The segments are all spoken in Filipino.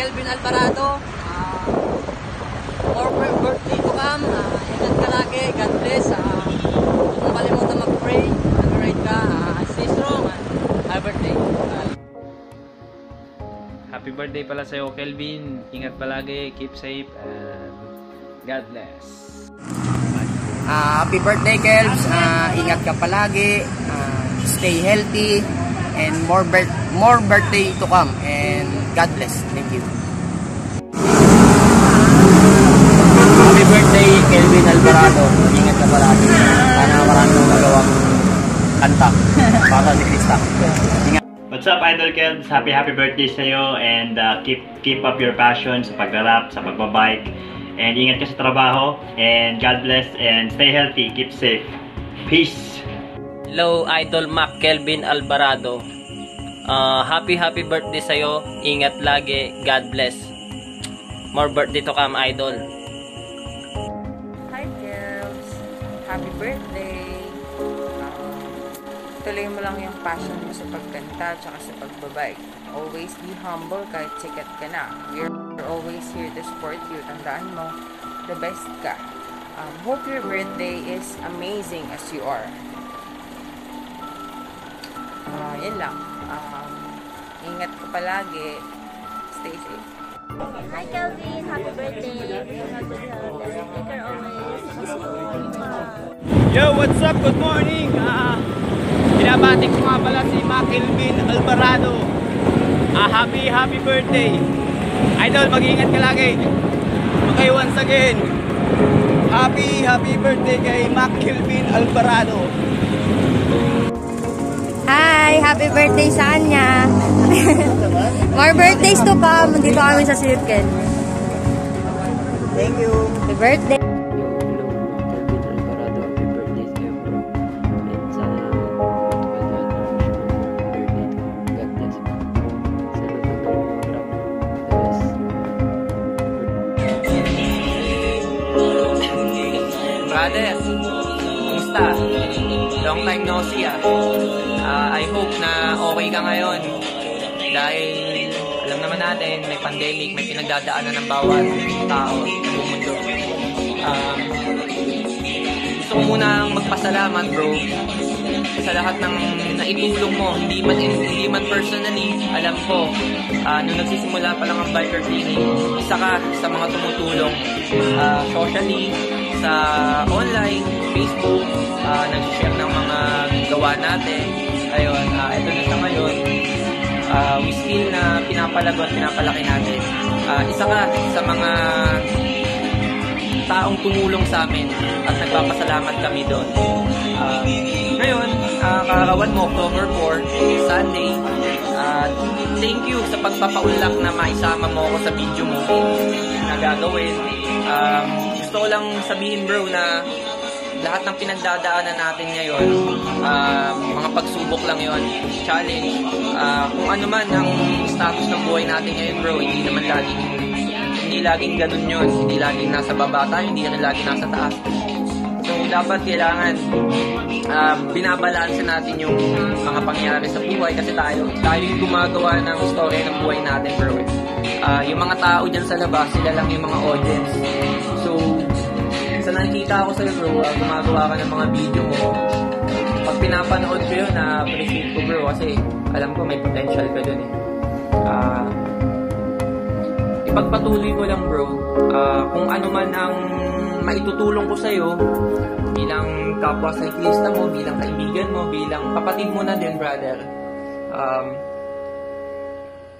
Kelvin Alvarado. Ah, uh, more birthday to come. Uh, ah, ingat ka lagi. God bless. Uh, huwag kalimutan mag-pray. Mag-right ka. Uh, stay strong. Happy birthday. Uh, happy birthday pala sa'yo, Kelvin. Ingat palagi. Keep safe. And God bless. Uh, happy birthday, Kelvs. Uh, ingat ka palagi. Uh, stay healthy. And more, more birthday to come. And God bless. Thank you. Happy birthday, Kelvin Alvarado. Ingat ka palagi. Sana marami mong magawang kanta para si Krista. Ingat. What's up, Idol Kelbs? Happy happy birthday sa'yo and uh, keep keep up your passion sa pag-rap, sa pagbabike. And ingat ka sa trabaho. And God bless and stay healthy. Keep safe. Peace! Hello, Idol Mac Kelvin Alvarado. Ah, happy happy birthday sa'yo. Ingat lagi. God bless. More birthday to come, Idol. Hi girls! Happy birthday! Tuloy mo lang yung passion mo sa pagkanta at sa pagbabike. Always be humble kahit sikat ka na. We're always here to support you. Tandaan mo, the best ka. Um, hope your birthday is amazing as you are. Ah, yan lang. Um, ingat ka palagi. Stay safe. Hi Kelvin, happy birthday. Take always. Miss you. Yo, what's up? Good morning. Ah, binabati ko nga pala si Makilvin Alvarado. Ah, happy, happy birthday. Idol, mag-iingat ka lagi. Okay, once again. Happy, happy birthday kay Makilvin Alvarado. Hi! Happy birthday sa kanya! More birthdays to come. Dito kami sa Circle. Thank you. Happy birthday! Brother, kumusta? Long time no see ah. Ah, I hope na okay ka ngayon. Dahil alam naman natin, may pandemic, may pinagdadaanan ng bawat tao sa buong mundo. Um, gusto ko munang magpasalamat bro sa lahat ng naitulong mo, hindi man hindi man personally, alam ko, ah, nung nagsisimula pa lang ang biker cleaning, isa ka sa mga tumutulong ah, socially, sa online, Facebook, ah, nag-share ng mga gawa natin. Ayun, ah, ito na sa ngayon, ah, we still na pinapalago at pinapalaki natin. Ah, isa ka sa mga taong tumulong sa amin at nagpapasalamat kami doon. Ah, ngayon, uh, kakawan mo October 4, Sunday. At thank you sa pagpapaunlak na maisama mo ako sa video mo na gagawin. Um, gusto ko lang sabihin bro na lahat ng pinagdadaanan natin ngayon, um, mga pagsubok lang yon challenge. Uh, kung ano man ang status ng buhay natin ngayon bro, hindi naman laging hindi laging ganun yon hindi laging nasa baba tayo, hindi na laging nasa taas. So, dapat kailangan um, binabalanse natin yung mga pangyayari sa buhay kasi tayo, tayo yung gumagawa ng story ng buhay natin, bro. Uh, yung mga tao dyan sa labas, sila lang yung mga audience. So, sa nakikita ko sa'yo, bro, uh, gumagawa ka ng mga video mo, pag pinapanood ko yun, na-appreciate ko, bro, kasi alam ko may potential ka dun eh. Uh, ipagpatuloy mo lang, bro, uh, kung ano man ang maitutulong ko sa'yo bilang kapwa cyclista mo, bilang kaibigan mo, bilang kapatid mo na din, brother. Um,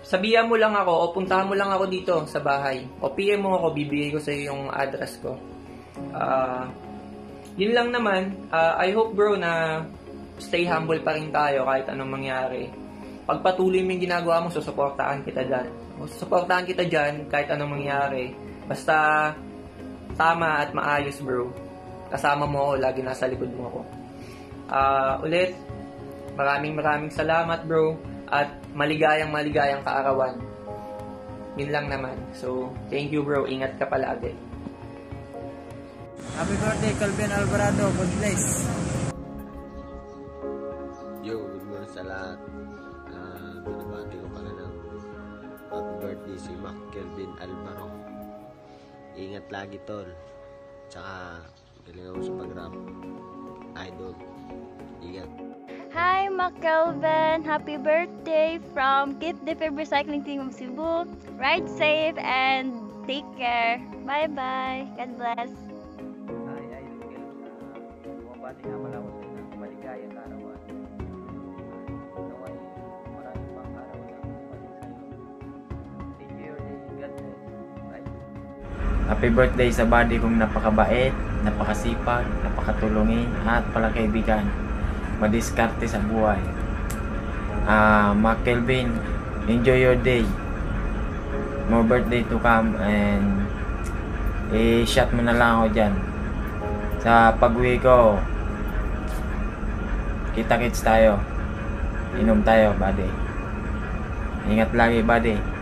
sabihan mo lang ako o puntahan mo lang ako dito sa bahay. O PM mo ako, bibigay ko sa iyo yung address ko. Uh, yun lang naman. Uh, I hope bro na stay humble pa rin tayo kahit anong mangyari. Pagpatuloy mo yung ginagawa mo, susuportahan kita dyan. Susuportahan kita dyan kahit anong mangyari. Basta tama at maayos bro. Kasama mo ako, lagi nasa likod mo ako. Uh, ulit, maraming maraming salamat bro. At maligayang maligayang kaarawan. Yun lang naman. So, thank you bro. Ingat ka palagi. Happy birthday, Calvin Alvarado. God bless. Yo, good morning sa lahat. Uh, binabati ko pala ng happy birthday si Mac Kelvin Alvaro. Ingat lagi, tol. Tsaka, galing ako sa pag-rap. Idol. Ingat. Hi, Mac Kelvin. Happy birthday from Keep the Fib Recycling Team of Cebu. Ride safe and take care. Bye-bye. God bless. Uh, bumabati nga pala ako sa inyo. Maligayang karawan. Maraming pang araw na. Bye. Happy birthday sa buddy kong napakabait, napakasipag, napakatulungin, at pala kaibigan. Madiskarte sa buhay. Ah, Mac Kelvin, enjoy your day. More birthday to come and i-shot mo na lang ako dyan. Sa pag-uwi ko, kita-kits tayo. Inom tayo, buddy. Ingat lagi, buddy.